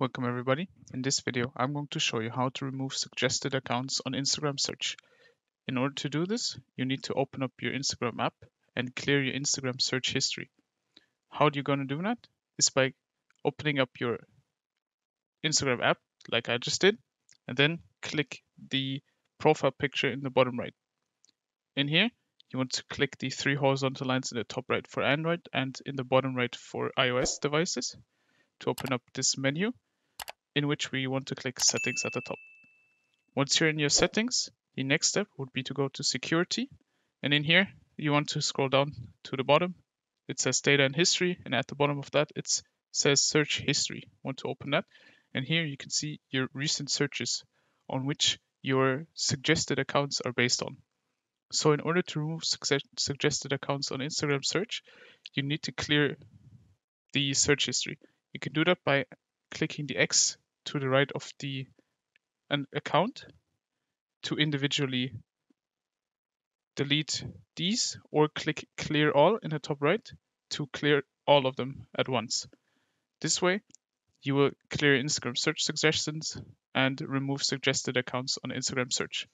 Welcome everybody. In this video, I'm going to show you how to remove suggested accounts on Instagram search. In order to do this, you need to open up your Instagram app and clear your Instagram search history. How are you going to do that? Is by opening up your Instagram app like I just did, and then click the profile picture in the bottom right. In here, you want to click the three horizontal lines in the top right for Android and in the bottom right for iOS devices to open up this menu in which we want to click settings at the top. Once you're in your settings, the next step would be to go to security. And in here, you want to scroll down to the bottom. It says data and history. And at the bottom of that, it says search history. Want to open that. And here you can see your recent searches on which your suggested accounts are based on. So in order to remove suggested accounts on Instagram search, you need to clear the search history. You can do that by clicking the X to the right of the an account to individually delete these or click clear all in the top right to clear all of them at once. This way, you will clear Instagram search suggestions and remove suggested accounts on Instagram search.